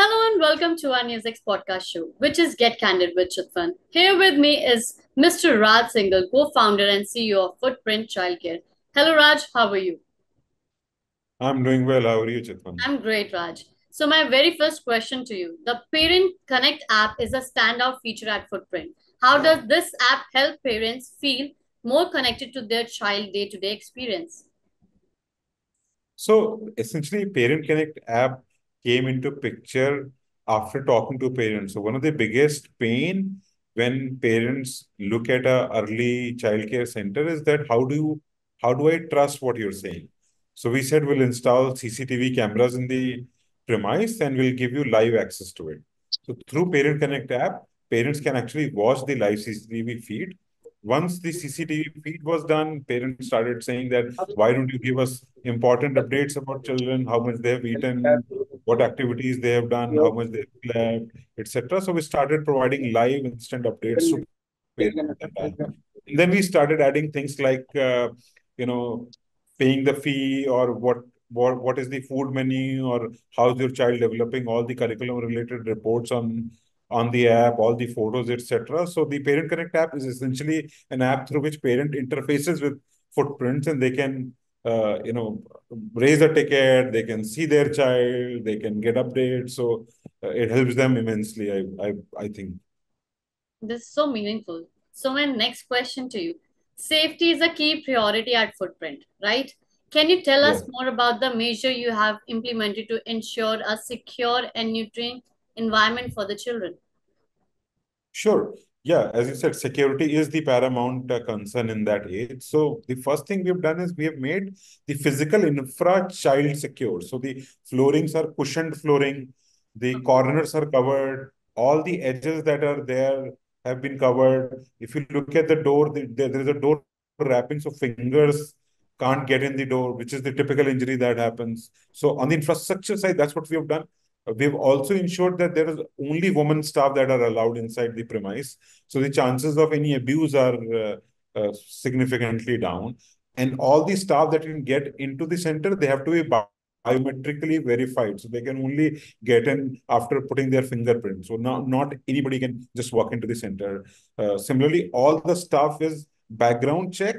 Hello and welcome to our NewsX podcast show, which is Get Candid with Chitvan. Here with me is Mr. Raj Singhal, co-founder and CEO of Footprint Childcare. Hello, Raj. How are you? I'm doing well. How are you, Chitvan? I'm great, Raj. So my very first question to you: the Parent Connect app is a standout feature at Footprint. How does this app help parents feel more connected to their child day-to-day experience? So essentially, Parent Connect app came into picture after talking to parents. So one of the biggest pain when parents look at a early childcare center is that how do you how do I trust what you're saying? So we said we'll install CCTV cameras in the premise and we'll give you live access to it. So through Parent Connect app, parents can actually watch the live CCTV feed once the CCTV feed was done, parents started saying that why don't you give us important updates about children, how much they have eaten, what activities they have done, how much they have etc. So we started providing live instant updates to parents. And then we started adding things like uh, you know paying the fee or what what what is the food menu or how's your child developing? All the curriculum related reports on on the app, all the photos, etc. So the Parent Connect app is essentially an app through which parent interfaces with footprints and they can, uh, you know, raise a ticket, they can see their child, they can get updates. So uh, it helps them immensely, I, I, I think. This is so meaningful. So my next question to you. Safety is a key priority at Footprint, right? Can you tell us more about the measure you have implemented to ensure a secure and nutrient environment for the children? Sure. Yeah, as you said, security is the paramount uh, concern in that age. So the first thing we've done is we have made the physical infra child secure. So the floorings are cushioned flooring, the corners are covered, all the edges that are there have been covered. If you look at the door, the, there is a door wrapping, so fingers can't get in the door, which is the typical injury that happens. So on the infrastructure side, that's what we have done. We've also ensured that there is only women staff that are allowed inside the premise. So the chances of any abuse are uh, uh, significantly down. And all the staff that can get into the center, they have to be biometrically verified. So they can only get in after putting their fingerprint. So not, not anybody can just walk into the center. Uh, similarly, all the staff is background check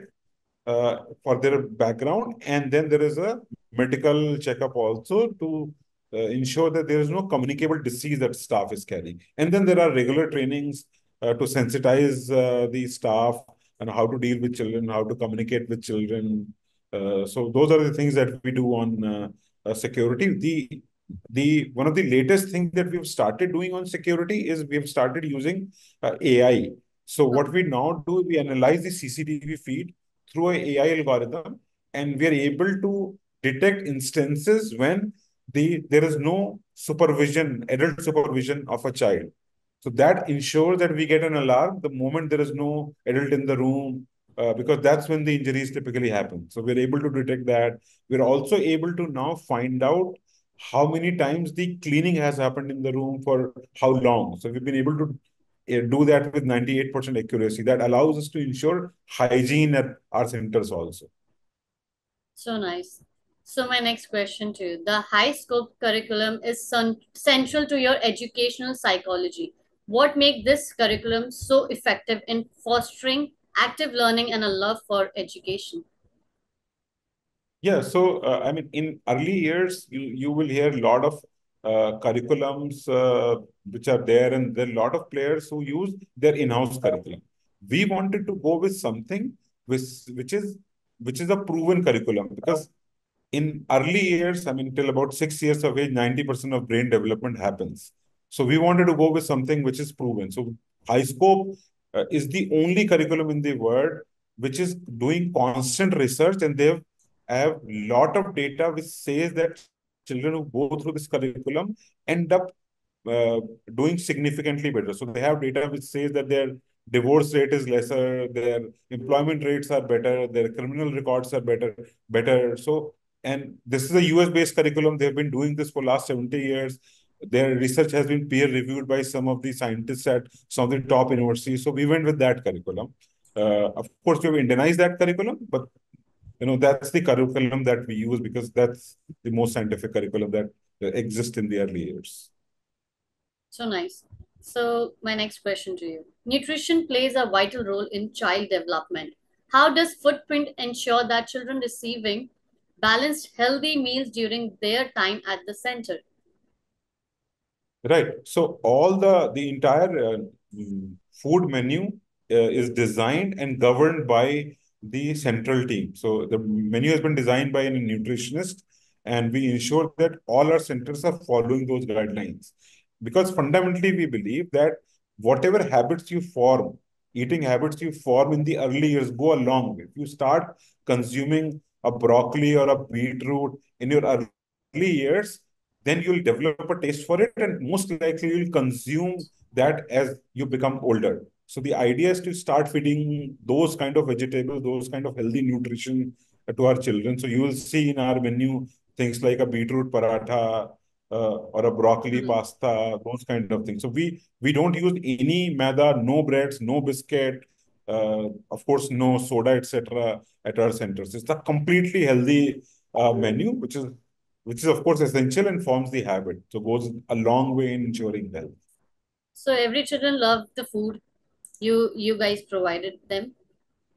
uh, for their background. And then there is a medical checkup also to uh, ensure that there is no communicable disease that staff is carrying. And then there are regular trainings uh, to sensitize uh, the staff and how to deal with children, how to communicate with children. Uh, so those are the things that we do on uh, uh, security. The the one of the latest things that we've started doing on security is we've started using AI. So what we now do, is we analyze the CCTV feed through an AI algorithm, and we are able to detect instances when the there is no supervision, adult supervision of a child. So that ensures that we get an alarm the moment there is no adult in the room, uh, because that's when the injuries typically happen. So we're able to detect that. We're also able to now find out how many times the cleaning has happened in the room for how long. So we've been able to uh, do that with 98% accuracy. That allows us to ensure hygiene at our centers also. So nice. So my next question to you, the HighScope curriculum is central to your educational psychology. What makes this curriculum so effective in fostering active learning and a love for education? Yeah, so uh, I mean, in early years, you, you will hear a lot of uh, curriculums uh, which are there, and there are a lot of players who use their in-house curriculum. We wanted to go with something which, which is which is a proven curriculum because in early years, I mean, till about six years of age, 90% of brain development happens. So we wanted to go with something which is proven. So HighScope uh, is the only curriculum in the world which is doing constant research and they have, a lot of data which says that children who go through this curriculum end up uh, doing significantly better. So they have data which says that their divorce rate is lesser, their employment rates are better, their criminal records are better, better. So and this is a US-based curriculum. They've been doing this for last 70 years. Their research has been peer-reviewed by some of the scientists at some of the top universities. So we went with that curriculum. Uh, of course, we've Indianized that curriculum, but you know that's the curriculum that we use because that's the most scientific curriculum that exists in the early years. So nice. So, my next question to you Nutrition plays a vital role in child development. How does Footprint ensure that children receiving balanced, healthy meals during their time at the center? Right. So all the the entire uh, mm, food menu uh, is designed and governed by the central team. So the menu has been designed by a nutritionist, and we ensure that all our centers are following those guidelines. Because fundamentally, we believe that whatever habits you form, eating habits you form in the early years go a long way. If you start consuming a broccoli or a beetroot in your early years, then you'll develop a taste for it and most likely you'll consume that as you become older. So the idea is to start feeding those kind of vegetables, those kind of healthy nutrition to our children. So you will see in our menu things like a beetroot paratha uh, or a broccoli mm-hmm. pasta, those kind of things. So we we don't use any maida, no breads, no biscuit, of course, no soda, etc. at our centers. It's a completely healthy uh, menu, which is which is of course essential and forms the habit. So goes a long way in ensuring health. So every children love the food you you guys provided them.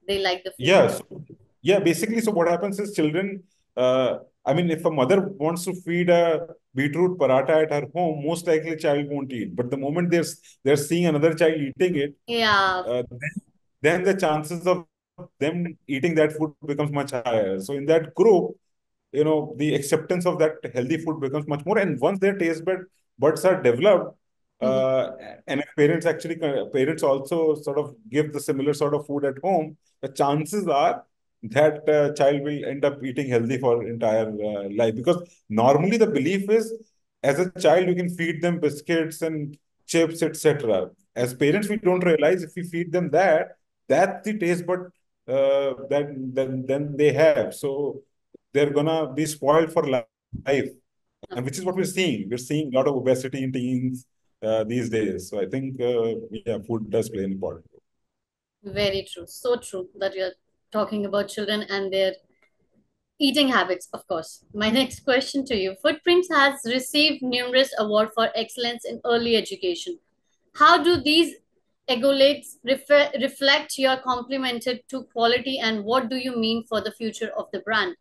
They like the food. Yeah. So, yeah. Basically, so what happens is children. Uh, I mean, if a mother wants to feed a beetroot paratha at her home, most likely child won't eat. But the moment they're they're seeing another child eating it, yeah, uh, then, then the chances of them eating that food becomes much higher. So in that group, you know the acceptance of that healthy food becomes much more and once their taste bud buds are developed mm-hmm. uh, and parents actually parents also sort of give the similar sort of food at home the chances are that uh, child will end up eating healthy for entire uh, life because normally the belief is as a child you can feed them biscuits and chips etc as parents we don't realize if we feed them that that's the taste but uh, that then then they have so they're gonna be spoiled for life, and which is what we're seeing. We're seeing a lot of obesity in teens uh, these days. So I think uh, yeah, food does play an important role. Very true. So true that you're talking about children and their eating habits, of course. My next question to you Footprints has received numerous awards for excellence in early education. How do these accolades refer, reflect your complemented to quality and what do you mean for the future of the brand?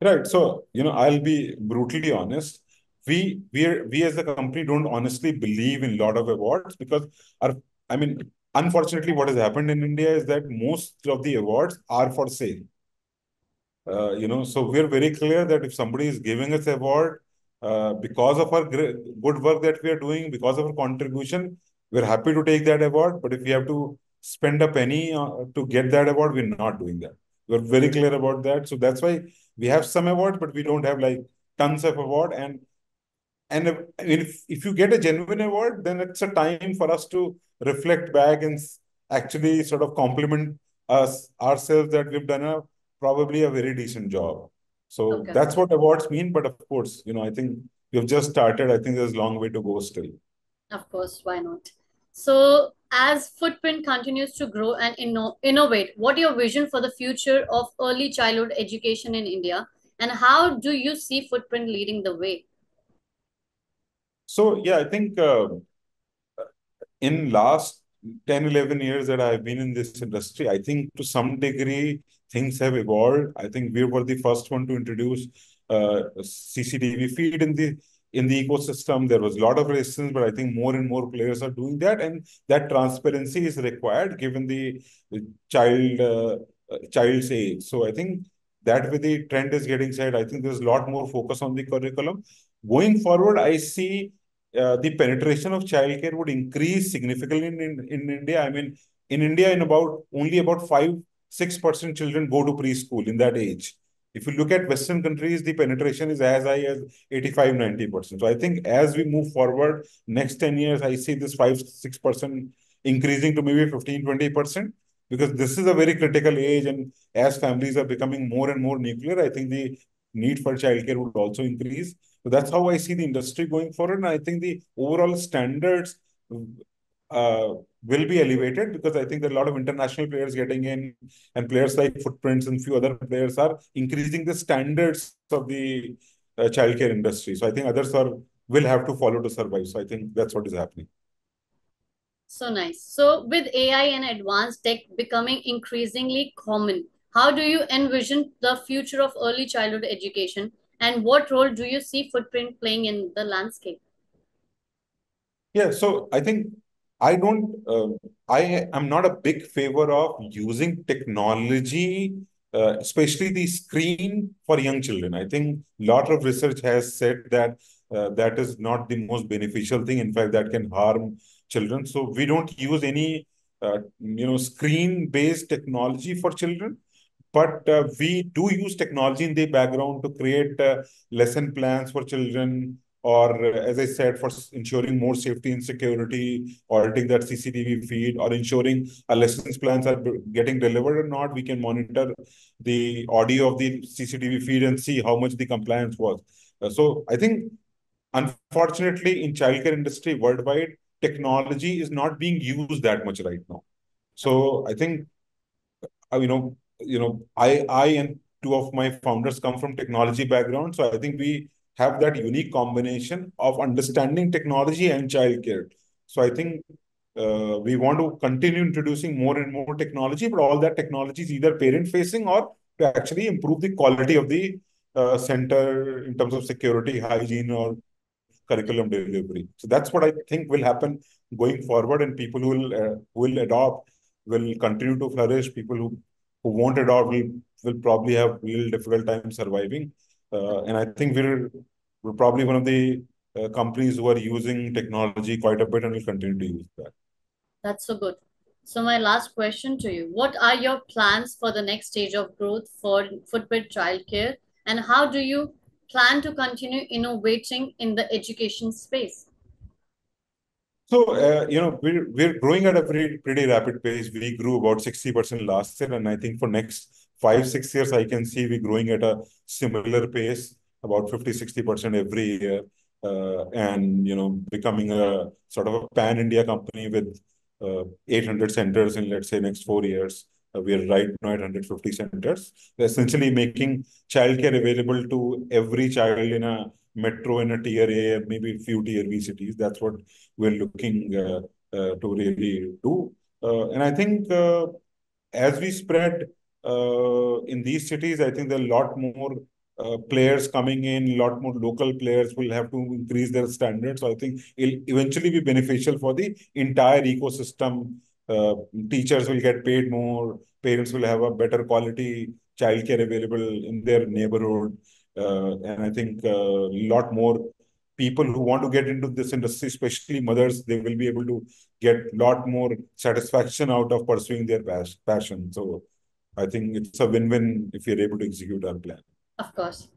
Right. So, you know, I'll be brutally honest. We we we as a company don't honestly believe in a lot of awards because our I mean, unfortunately, what has happened in India is that most of the awards are for sale. Uh, you know, so we're very clear that if somebody is giving us award uh, because of our good work that we are doing, because of our contribution, we're happy to take that award. But if we have to spend a penny uh, to get that award, we're not doing that. We're very clear about that. So that's why we have some awards, but we don't have like tons of award. And and if, if, if you get a genuine award, then it's a time for us to reflect back and actually sort of compliment us ourselves that we've done a probably a very decent job. So okay. that's what awards mean. But of course, you know, I think we've just started. I think there's a long way to go still. Of course, why not? So as Footprint continues to grow and inno- innovate, what your vision for the future of early childhood education in India, and how do you see Footprint leading the way? So yeah, I think uh, in last 10, 11 years that I've been in this industry, I think to some degree things have evolved. I think we were the first one to introduce uh, CCTV feed in the in the ecosystem. There was a lot of resistance, but I think more and more players are doing that, and that transparency is required given the child uh, child's age. So I think that way the trend is getting set. I think there's a lot more focus on the curriculum. Going forward, I see uh, the penetration of childcare would increase significantly in, in, in India. I mean, in India, in about only about five, six percent children go to preschool in that age. If you look at Western countries, the penetration is as high as 85, 90%. So I think as we move forward, next 10 years, I see this 5, 6% increasing to maybe 15, 20%, because this is a very critical age. And as families are becoming more and more nuclear, I think the need for childcare would also increase. So that's how I see the industry going forward. And I think the overall standards uh, will be elevated because I think there are a lot of international players getting in, and players like Footprints and few other players are increasing the standards of the uh, childcare industry. So I think others are will have to follow to survive. So I think that's what is happening. So nice. So with AI and advanced tech becoming increasingly common, how do you envision the future of early childhood education and what role do you see footprint playing in the landscape? Yeah, so I think I don't, uh, I am not a big favor of using technology, uh, especially the screen for young children. I think a lot of research has said that uh, that is not the most beneficial thing. In fact, that can harm children. So we don't use any, uh, you know, screen-based technology for children but uh, we do use technology in the background to create uh, lesson plans for children or as I said, for ensuring more safety and security, auditing that CCTV feed, or ensuring our lessons plans are getting delivered or not, we can monitor the audio of the CCTV feed and see how much the compliance was. Uh, so I think, unfortunately, in childcare industry worldwide, technology is not being used that much right now. So I think, uh, you know, you know, I I and two of my founders come from technology background, so I think we have that unique combination of understanding technology and childcare. So I think uh, we want to continue introducing more and more technology, but all that technology is either parent facing or to actually improve the quality of the uh, center in terms of security, hygiene, or curriculum delivery. So that's what I think will happen going forward, and people who will uh, will adopt will continue to flourish. People who who won't adopt will will probably have real difficult time surviving. Uh, and I think we're we're probably one of the uh, companies who are using technology quite a bit and will continue to use that. That's so good. So my last question to you, what are your plans for the next stage of growth for Footprint Childcare and how do you plan to continue innovating in the education space? So, uh, you know, we're, we're growing at a pretty, pretty rapid pace. We grew about 60% last year. And I think for next five, six years, I can see we growing at a similar pace, about 50, 60% every year. Uh, and, you know, becoming a sort of a pan-India company with uh, 800 centers in, let's say, next four years. Uh, we are right now at 150 centers. We're essentially making childcare available to every child in a metro in a tier A and maybe a few tier B cities. That's what we're looking uh, uh, to really do. Uh, and I think uh, as we spread in these cities, I think there are a lot more uh, players coming in, a lot more local players will have to increase their standards. So I think it'll eventually be beneficial for the entire ecosystem. teachers will get paid more, parents will have a better quality childcare available in their neighborhood. Uh, and I think a uh, lot more people who want to get into this industry, especially mothers, they will be able to get a lot more satisfaction out of pursuing their passion. So I think it's a win-win if you're able to execute our plan. Of course.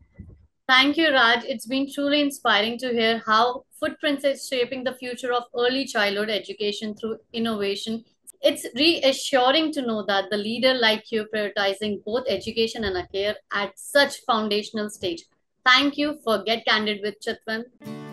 Thank you, Raj. It's been truly inspiring to hear how Footprints is shaping the future of early childhood education through innovation it's reassuring to know that the leader like you prioritizing both education and a care at such foundational stage. Thank you for Get Candid with Chitvan.